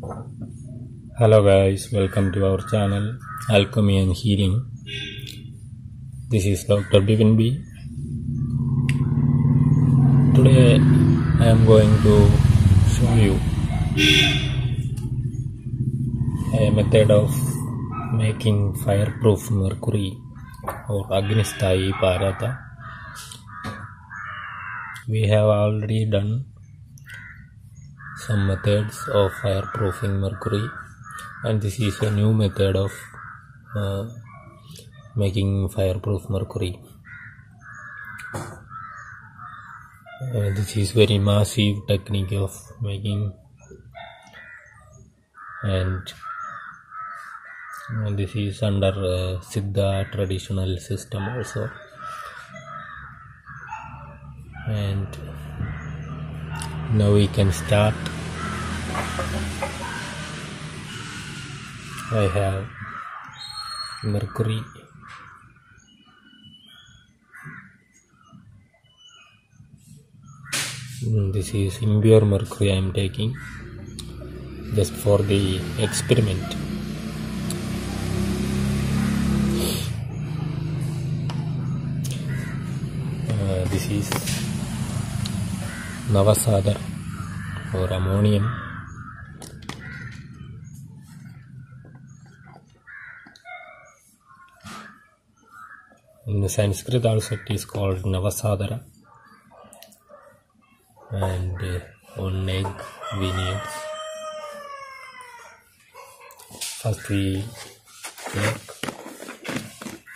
Hello guys, welcome to our channel Alchemy and Healing. This is Dr. Bivin B. Today I am going to show you a method of making fireproof mercury or Agnisthayi Parada. We have already done some methods of fireproofing mercury and this is a new method of uh, making fireproof mercury. Uh, this is very massive technique of making and this is under uh, siddha traditional system also. And now we can start I have mercury. Mm, this is impure mercury I am taking just for the experiment. Uh, this is Navasadar or ammonium in Sanskrit also it is called Navasadara and uh, one egg need first we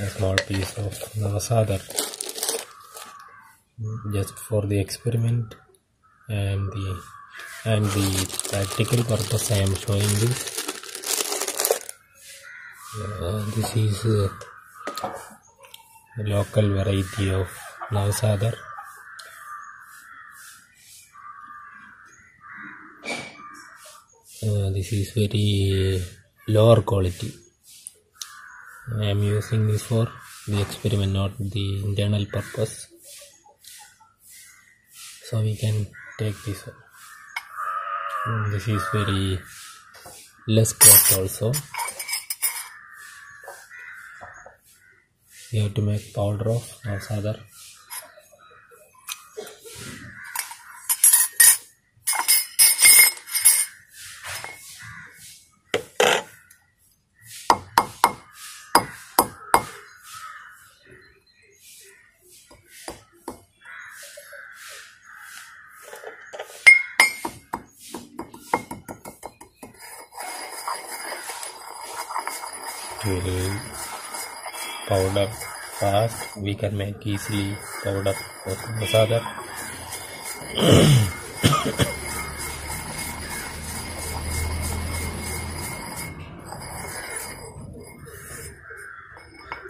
a small piece of Navasadar just for the experiment and the and the practical purpose I am showing this. Uh, this is uh, local variety of Navasadar uh, this is very lower quality. I am using this for the experiment not the internal purpose. So we can take this one. Mm, this is very less cost also we have to make powder of Navasadar really powder fast we can make easily powder of Navasadar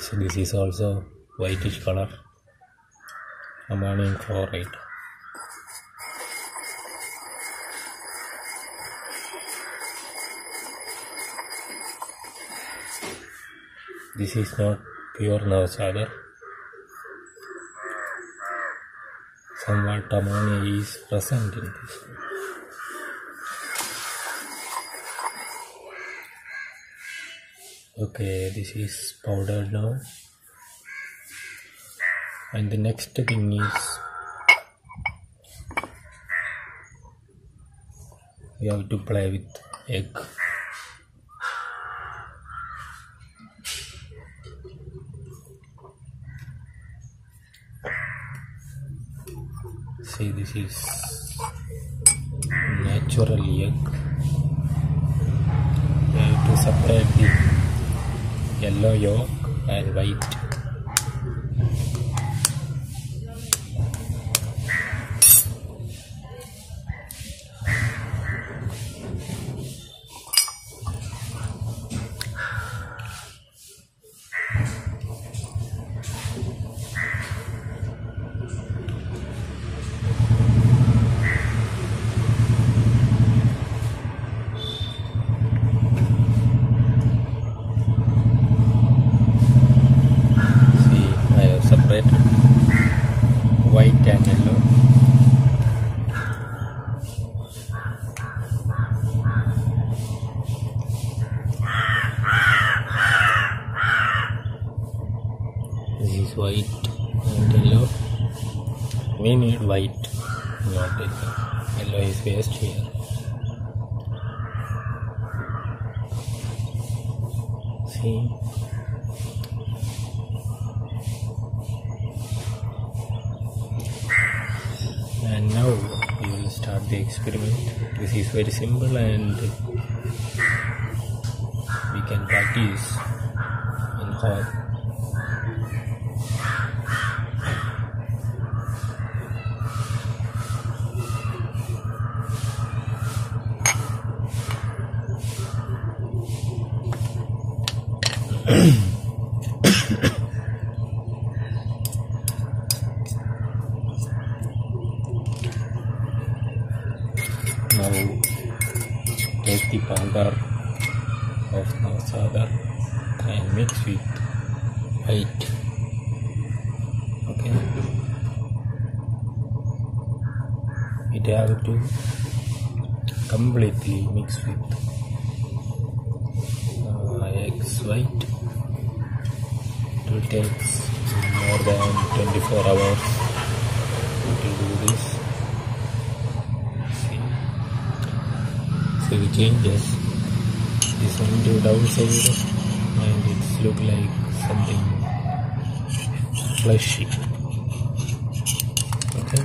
so this is also whitish color. Ammonium chloride. This is not pure Navasadar somewhat ammonia is present in this. Okay this is powdered now. And the next thing is we have to play with egg see this is natural egg we have to separate the yellow yolk and white white not yellow is waste here. See? And now we will start the experiment. This is very simple and we can practice in home now take the powder of masala and mix with white okay. It have to completely mix with white it will take more than 24 hours to do this. See? See the changes. This one to downside and it's look like something fleshy okay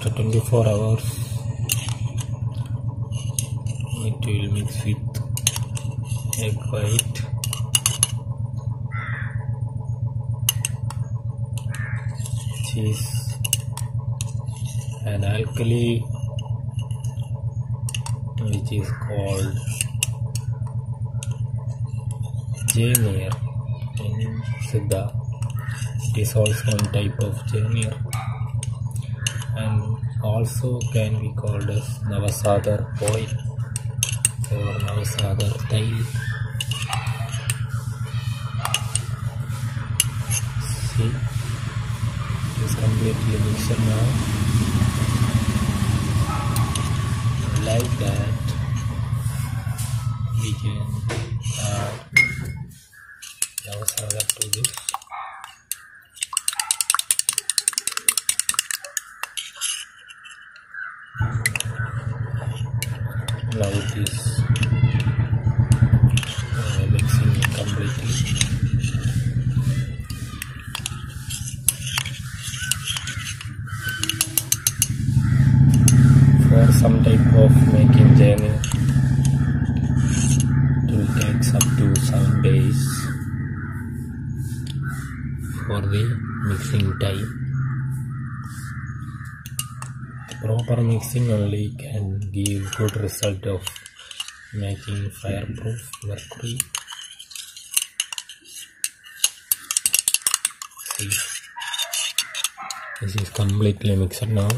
after 24 hours. It will mix with egg white. Cheese. And alkali which is called Jayaneer in Siddha. It is also one type of and also can be called as Navasadar oil or Navasadar tail. See, it is completely mixed now. like that we can add Navasada to this now it is uh, mixing it completely for some type of making journey it will take up to seven days for the mixing time proper mixing only can give good result of making fireproof mercury. See. This is completely mixed now.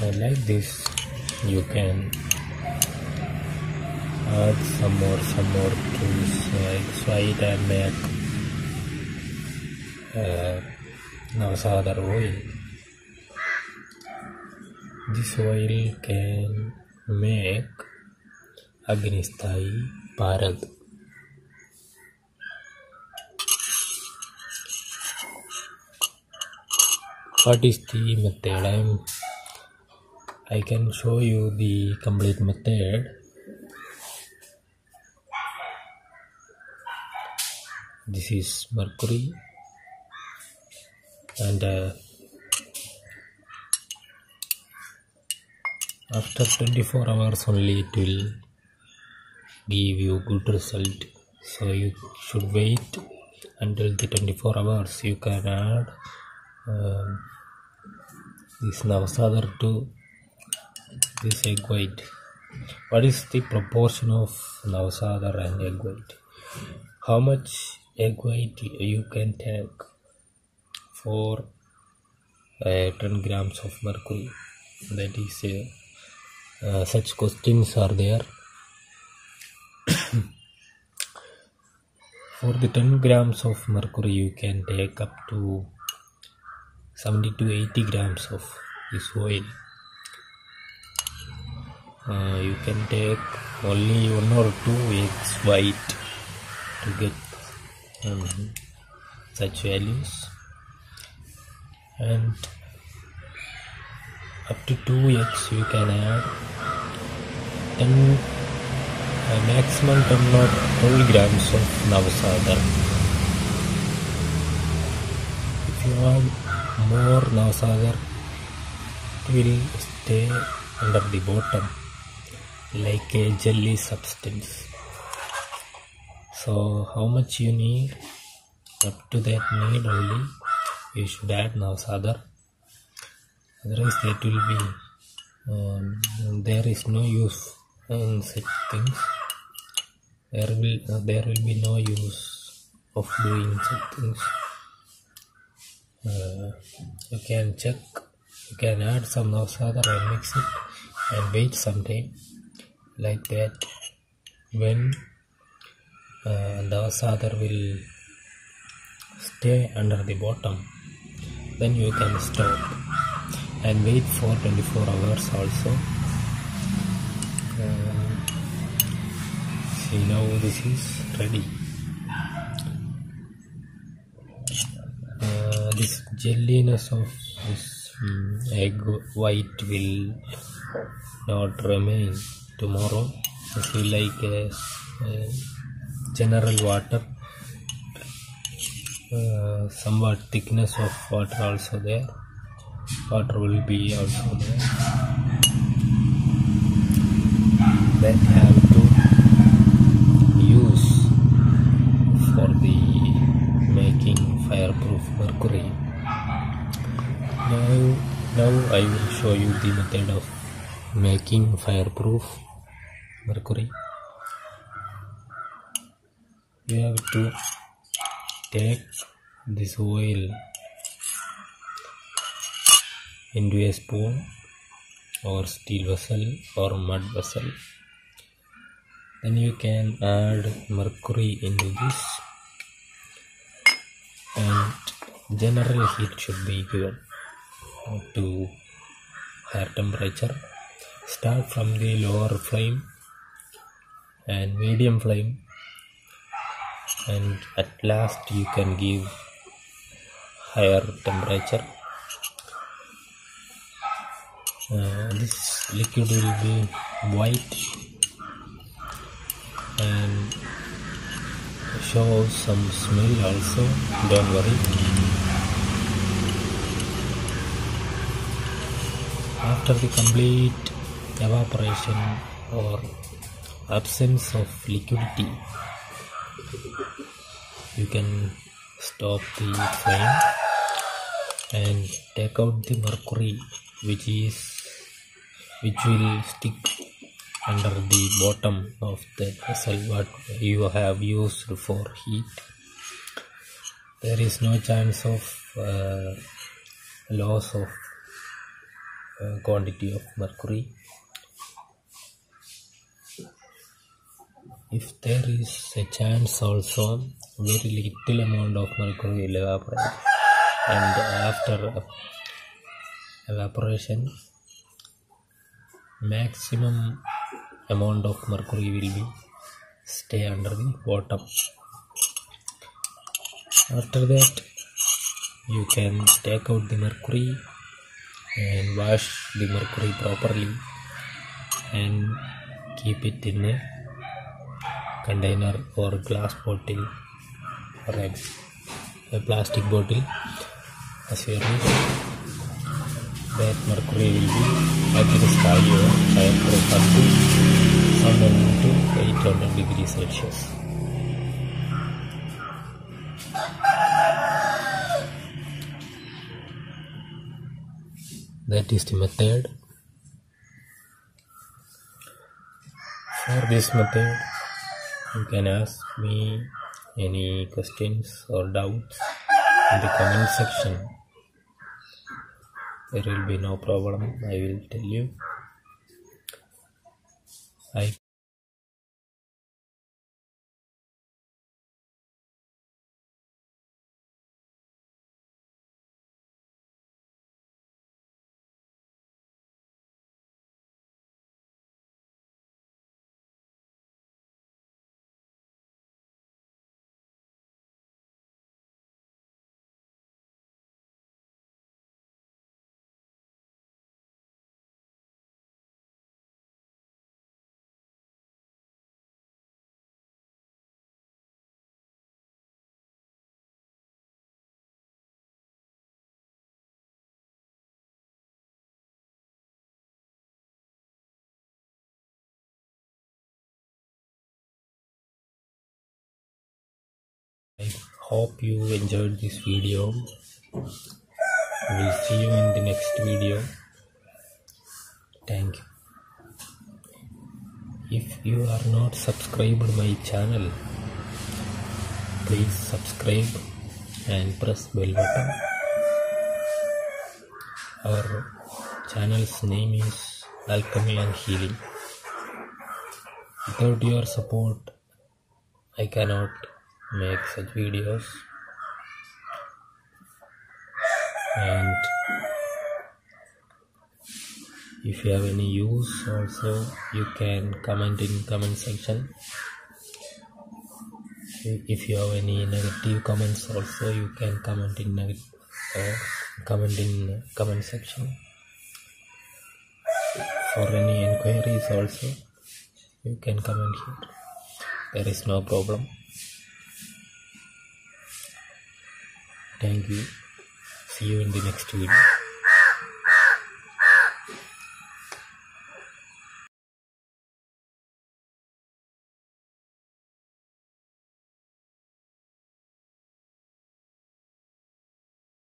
I like this. You can add some more some more tools like white and make uh, Navasada oil this oil can make Agnisthayi Parada. What is the method? I am I can show you the complete method. This is mercury and uh, after 24 hours only it will give you good result. So you should wait until the 24 hours. You can add um, this navasadar to this egg white. What is the proportion of navasadar and egg white? How much egg white you can take for uh, 10 grams of mercury? That is uh, uh, such questions are there. For the 10 grams of mercury you can take up to 70 to 80 grams of this oil. Uh, you can take only one or two eggs white to get um, such values. And up to two eggs you can add. 10 a uh, maximum 10 or 12 grams of navsadar if you want more navsadar it will stay under the bottom like a jelly substance. So how much you need? Up to that need only you should add navsadar otherwise that will be um, there is no use in such things. There will uh, there will be no use of doing such things. Uh, you can check you can add some navsadar and mix it and wait some time like that. When uh, the navsadar will stay under the bottom then you can stop and wait for 24 hours also. Uh, see now this is ready. Uh, this jelliness of this mm, egg white will not remain tomorrow. It will like a, a general water. Uh, somewhat thickness of water also there water will be also there. That have to use for the making fireproof mercury. Now now i will show you the method of making fireproof mercury. You have to take this oil into a spoon or steel vessel or mud vessel. Then you can add mercury into this and general heat should be given to higher temperature. Start from the lower flame and medium flame and at last you can give higher temperature uh, this liquid will be white and show some smell also don't worry. After the complete evaporation or absence of liquidity you can stop the flame and take out the mercury which is which will stick under the bottom of the vessel what you have used for heat. There is no chance of uh, loss of uh, quantity of mercury. If there is a chance also very little amount of mercury will evaporate. And after evaporation maximum amount of mercury will be stay under the bottom after that you can take out the mercury and wash the mercury properly and keep it in a container or glass bottle or a, a plastic bottle as your wish that mercury will be at this higher higher proof up to 700 to 800 degrees Celsius. That is the method. For this method, you can ask me any questions or doubts in the comment section there will be no problem. I will tell you. I hope you enjoyed this video. We'll see you in the next video. Thank you. If you are not subscribed my channel please subscribe and press bell button. Our channel's name is alchemy and healing. Without your support i cannot make such videos. And if you have any use also you can comment in comment section. If you have any negative comments also you can comment in negative uh, comment in comment section. For any inquiries also you can comment here. There is no problem thank you. See you in the next video